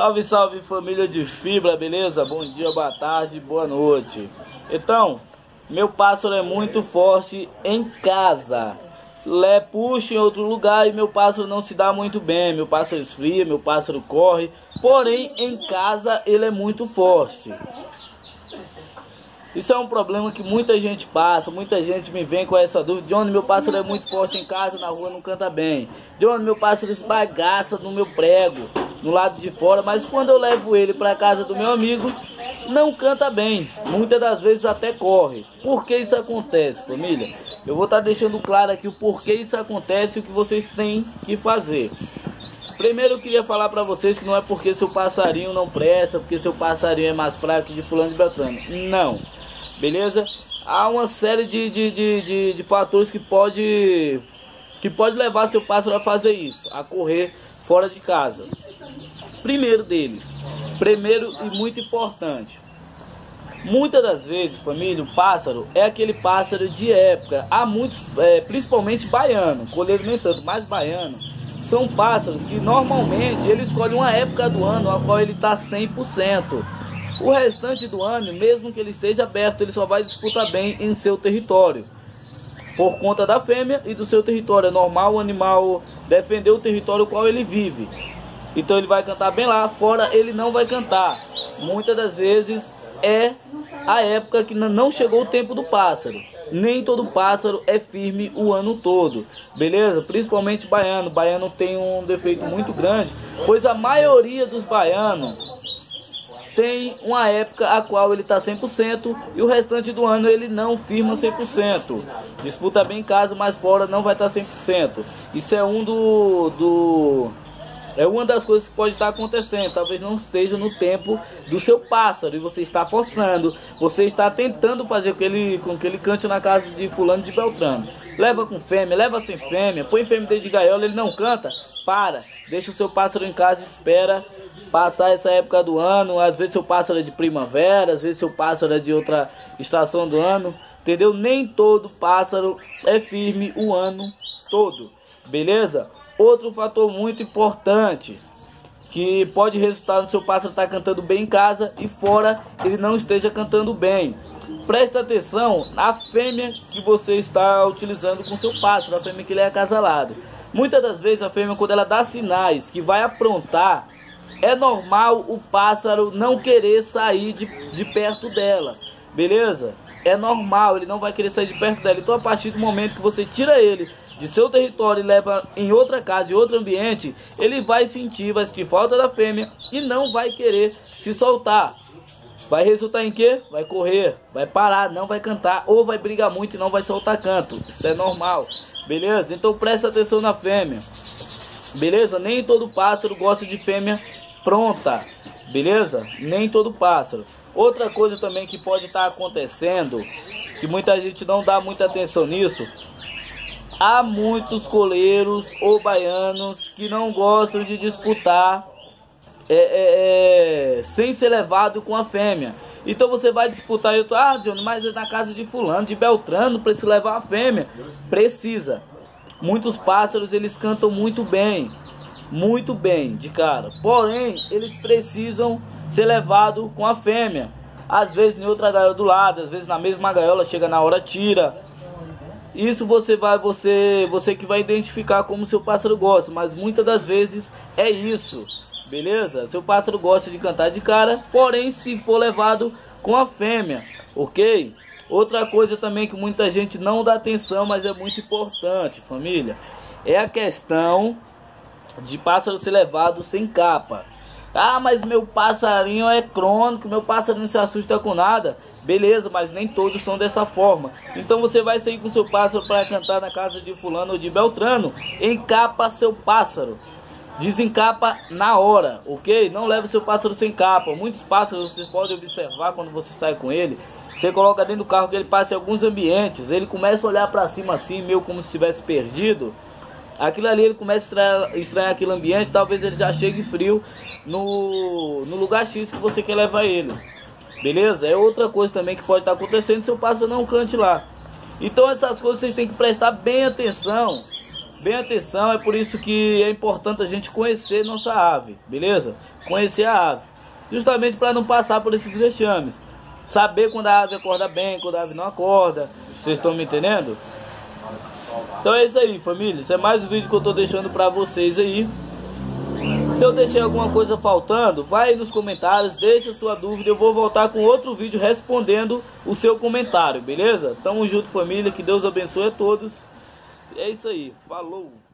Salve, salve família de fibra, beleza? Bom dia, boa tarde, boa noite. Então, meu pássaro é muito forte em casa. Lé puxa em outro lugar e meu pássaro não se dá muito bem. Meu pássaro esfria, meu pássaro corre. Porém, em casa ele é muito forte. Isso é um problema que muita gente passa, muita gente me vem com essa dúvida. De onde meu pássaro é muito forte em casa, na rua não canta bem. De onde meu pássaro esbagaça no meu prego, no lado de fora. Mas quando eu levo ele para casa do meu amigo, não canta bem. Muitas das vezes até corre. Por que isso acontece, família? Eu vou estar tá deixando claro aqui o porquê isso acontece e o que vocês têm que fazer. Primeiro eu queria falar para vocês que não é porque seu passarinho não presta, porque seu passarinho é mais fraco de fulano de Beltrano. Não beleza? Há uma série de, de, de, de, de fatores que pode, que pode levar seu pássaro a fazer isso, a correr fora de casa. Primeiro deles, primeiro e muito importante, Muitas das vezes, família, o pássaro é aquele pássaro de época. Há muitos, é, principalmente baiano, colheiro nem tanto, mas baiano, são pássaros que normalmente ele escolhe uma época do ano a qual ele está 100%. O restante do ano, mesmo que ele esteja aberto, ele só vai disputar bem em seu território. Por conta da fêmea e do seu território. É normal o animal defender o território qual ele vive. Então ele vai cantar bem lá, fora ele não vai cantar. Muitas das vezes é a época que não chegou o tempo do pássaro. Nem todo pássaro é firme o ano todo, beleza? Principalmente baiano. Baiano tem um defeito muito grande, pois a maioria dos baianos tem uma época a qual ele está 100% e o restante do ano ele não firma 100%. Disputa bem em casa, mas fora não vai estar tá 100%. Isso é um do, do é uma das coisas que pode estar acontecendo. Talvez não esteja no tempo do seu pássaro e você está forçando, você está tentando fazer com que ele, com que ele cante na casa de fulano de Beltrano. Leva com fêmea, leva sem fêmea, põe fêmea dentro de gaiola, ele não canta, para, deixa o seu pássaro em casa, espera passar essa época do ano. Às vezes seu pássaro é de primavera, às vezes seu pássaro é de outra estação do ano, entendeu? Nem todo pássaro é firme o ano todo, beleza? Outro fator muito importante que pode resultar no seu pássaro estar cantando bem em casa e fora ele não esteja cantando bem. Preste atenção na fêmea que você está utilizando com seu pássaro, a fêmea que ele é acasalado. Muitas das vezes a fêmea, quando ela dá sinais que vai aprontar, é normal o pássaro não querer sair de, de perto dela, beleza? É normal, ele não vai querer sair de perto dela. Então, a partir do momento que você tira ele de seu território e leva em outra casa, em outro ambiente, ele vai sentir, vai sentir falta da fêmea e não vai querer se soltar. Vai resultar em quê? Vai correr, vai parar, não vai cantar, ou vai brigar muito e não vai soltar canto. Isso é normal, beleza? Então presta atenção na fêmea, beleza? Nem todo pássaro gosta de fêmea pronta, beleza? Nem todo pássaro. Outra coisa também que pode estar acontecendo, que muita gente não dá muita atenção nisso, há muitos coleiros ou baianos que não gostam de disputar é, é, é, sem ser levado com a fêmea. Então você vai disputar, eu tô, ah, Johnny, mas é na casa de fulano, de Beltrano, para se levar a fêmea. Precisa. Muitos pássaros, eles cantam muito bem, muito bem de cara. Porém, eles precisam ser levados com a fêmea. Às vezes em outra gaiola do lado, às vezes na mesma gaiola, chega na hora, tira. Isso você vai, você, você que vai identificar como seu pássaro gosta, mas muitas das vezes é isso. Beleza? Seu pássaro gosta de cantar de cara, porém se for levado com a fêmea, ok? Outra coisa também que muita gente não dá atenção, mas é muito importante, família, é a questão de pássaro ser levado sem capa. Ah, mas meu passarinho é crônico, meu passarinho não se assusta com nada. Beleza, mas nem todos são dessa forma. Então você vai sair com seu pássaro para cantar na casa de fulano ou de Beltrano, encapa seu pássaro. Desencapa na hora, ok? Não leve seu pássaro sem capa. Muitos pássaros vocês podem observar quando você sai com ele. Você coloca dentro do carro que ele passa em alguns ambientes. Ele começa a olhar para cima assim, meio como se estivesse perdido. Aquilo ali ele começa a estranhar, estranhar aquele ambiente. Talvez ele já chegue frio no, no lugar X que você quer levar ele. Beleza? É outra coisa também que pode estar acontecendo. Seu pássaro não cante lá. Então essas coisas vocês têm que prestar bem atenção bem atenção, é por isso que é importante a gente conhecer nossa ave, beleza? conhecer a ave. Justamente para não passar por esses vexames. Saber quando a ave acorda bem, quando a ave não acorda. Vocês estão me entendendo? Então é isso aí, família. Isso é mais um vídeo que eu tô deixando para vocês aí. Se eu deixei alguma coisa faltando, vai nos comentários, deixa sua dúvida. Eu vou voltar com outro vídeo respondendo o seu comentário, beleza? Tamo junto, família. Que Deus abençoe a todos. É isso aí. Falou!